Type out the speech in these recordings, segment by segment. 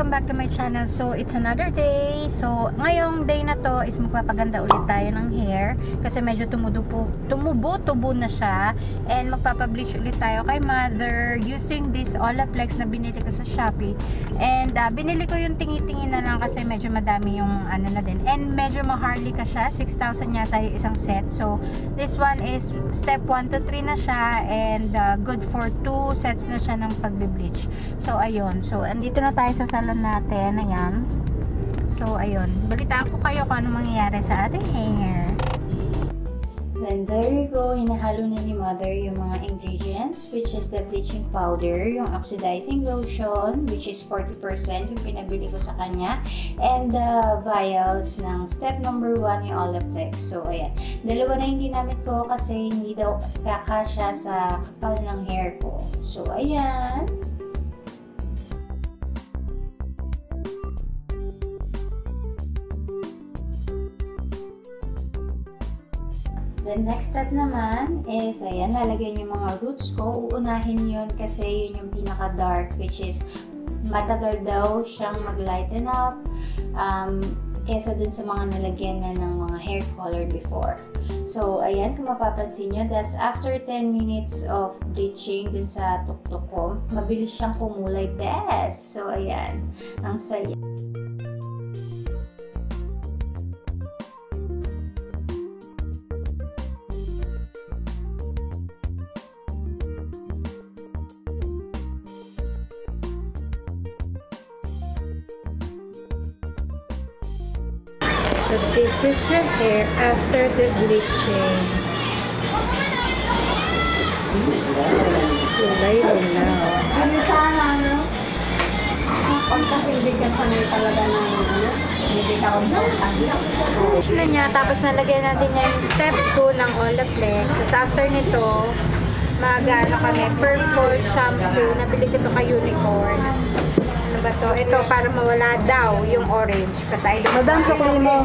welcome back to my channel. So, it's another day. So, ngayong day na to is magpapaganda ulit tayo ng hair kasi medyo tumubo, tumubo, tubo na siya. And magpapableach ulit tayo kay mother using this Olaplex na binili ko sa Shopee. And uh, binili ko yung tingi-tingin na lang kasi medyo madami yung ano na din. And medyo maharly ka siya. 6,000 yata yung isang set. So, this one is step 1 to 3 na siya and uh, good for 2 sets na siya ng pagbe-bleach. So, ayun. So, andito na tayo sa salon natin. Ayan. So, ayun. Balitaan ko kayo kung ano mangyayari sa ating hair. Then, there you go. Hinahalo na ni mother yung mga ingredients, which is the bleaching powder, yung oxidizing lotion, which is 40%, yung pinabili ko sa kanya, and the vials ng step number 1, yung Olaplex. So, ayan. Dalawa na yung ginamit ko kasi hindi daw kakasya sa kapal ng hair ko. So, ayan. The next step naman is, ayan, lalagyan yung mga roots ko. Uunahin yun kasi yun yung pinaka-dark, which is matagal daw siyang mag-lighten up um, kesa dun sa mga nalagyan na ng mga hair color before. So, ayan, kung mapapansin nyo, that's after 10 minutes of bleaching dun sa tuktok ko. Mabilis siyang kumulay best. So, ayan, ang saya. So this is the hair after the bleaching. Kulay na. Ano sana, ano? Pagka hindi ka sanay talaga ng ano, hindi ka Finish na niya, tapos nalagyan natin niya yung step 2 ng Olaplex. Tapos after nito, mag-ano kami, purple shampoo. Nabili ko ito kay Unicorn. Ba to? Ito, para mawala daw yung orange. Patay daw. Madam, sukli mo.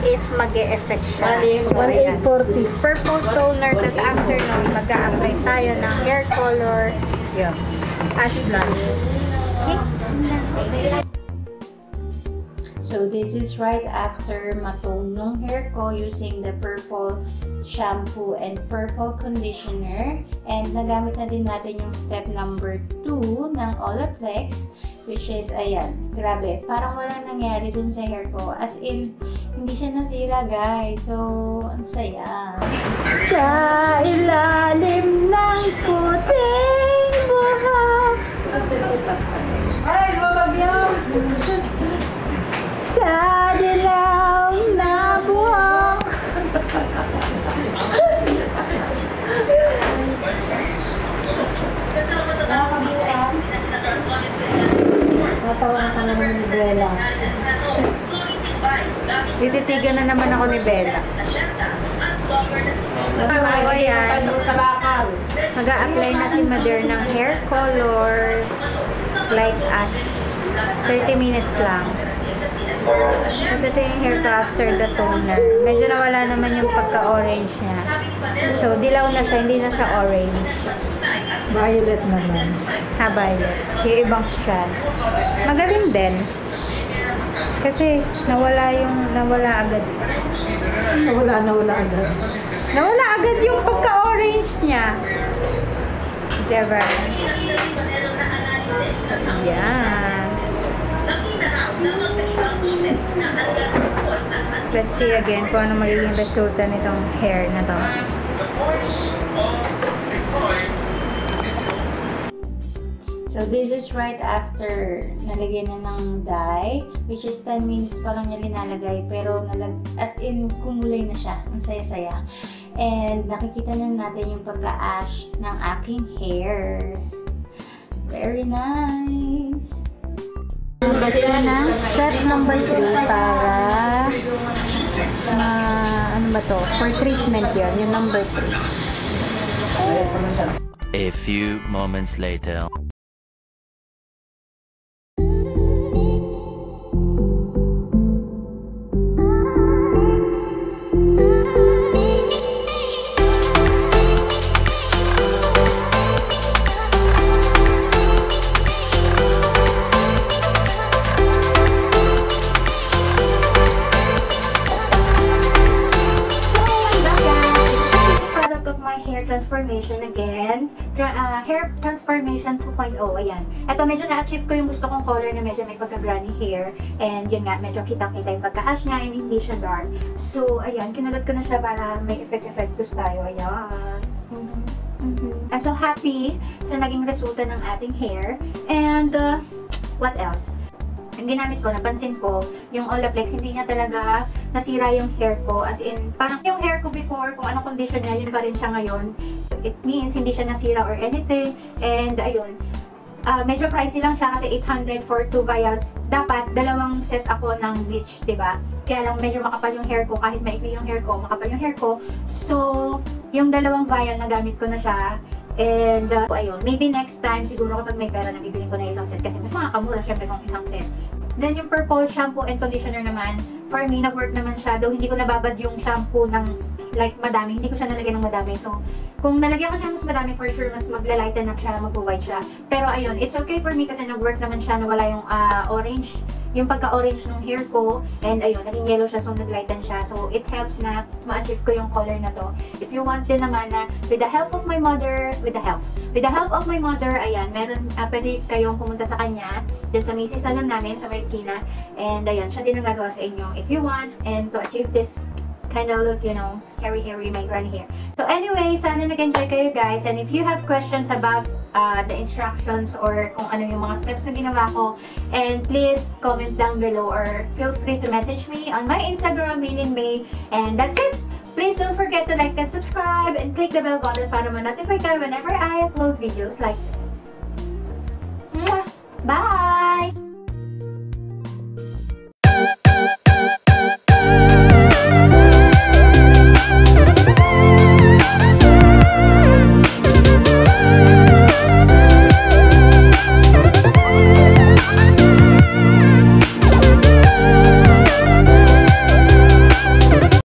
If mag effect siya. So, ayan. 1840. Purple toner, tapos after nun, mag-a-apply tayo ng hair color. Yun. Ash blonde. Okay? So, this is right after matone ng hair ko using the purple shampoo and purple conditioner. And nagamit na din natin yung step number 2 ng Olaplex, which is, ayan, grabe, parang walang nangyari dun sa hair ko. As in, hindi siya nasira, guys. So, ang saya. Sa ilalim ng puting buhok Ay, mabagyan! Natawa ka naman ni Bella. Tititigan na naman ako ni Bella. Ayan. Tabakal. Mag-a-apply na si Mother ng hair color light ash. 30 minutes lang. Kasi ito yung hair ko after the toner. Medyo nawala naman yung pagka-orange niya. So, dilaw na siya, hindi na siya orange. Violet naman. Ha, violet. Yung ibang strand. Magaling din. Kasi, nawala yung, nawala agad. Nawala na wala agad. Nawala agad yung pagka-orange niya. Diba? Yan. Let's see again kung ano magiging resulta nitong hair na to. So, this is right after nalagyan na ng dye, which is 10 minutes pa lang niya linalagay, pero nalag, as in, kumulay na siya. Ang saya-saya. And, nakikita na natin yung pagka-ash ng aking hair. Very nice! Ito na, step number 3 para ma, ano ba to? For treatment yun, yung number 3. A few moments later. Transformation 2.0. Ayan. Ito, medyo na-achieve ko yung gusto kong color na medyo may pagka-granny hair. And yun nga, medyo kitang-kita yung pagka-ash niya and hindi siya dark. So, ayan, kinulot ko na siya para may effect-effect tayo. Ayan. Mhm. I'm so happy sa naging resulta ng ating hair. And, uh, what else? Ang ginamit ko, napansin ko, yung Olaplex, hindi niya talaga nasira yung hair ko. As in, parang yung hair ko before, kung anong condition niya, yun pa rin siya ngayon. It means, hindi siya nasira or anything. And, ayun, ah, medyo pricey lang siya kasi 800 for 2 vials. Dapat, dalawang set ako ng bleach, ba? Kaya lang, medyo makapal yung hair ko. Kahit maikli yung hair ko, makapal yung hair ko. So, yung dalawang vial, nagamit ko na siya. And, uh, ayun, maybe next time, siguro kapag may pera, nabibili ko na isang set kasi mas makakamura syempre kung isang set. Then, yung purple shampoo and conditioner naman, for me, nag-work naman siya. Though, hindi ko nababad yung shampoo ng like madami. Hindi ko siya nalagyan ng madami. So, kung nalagyan ko siya mas madami, for sure, mas magla-lighten up siya, mag-white siya. Pero, ayun, it's okay for me kasi nag-work naman siya na wala yung ah, orange yung pagka-orange ng hair ko. And ayun, naging yellow siya, so nag-lighten siya. So, it helps na ma-achieve ko yung color na to. If you want din naman na, with the help of my mother, with the help, with the help of my mother, ayan, meron, uh, pwede kayong pumunta sa kanya, dyan sa Macy's Salon namin, sa Marikina. And ayun, siya din ang gagawa sa inyo if you want, and to achieve this kind of look, you know, hairy, hairy, my granny hair. So anyway, sana nag-enjoy kayo guys. And if you have questions about uh, the instructions or kung ano yung mga steps na ginawa ko, and please comment down below or feel free to message me on my Instagram, Maylin May. And that's it! Please don't forget to like and subscribe and click the bell button para ma-notify kayo whenever I upload videos like this. Bye!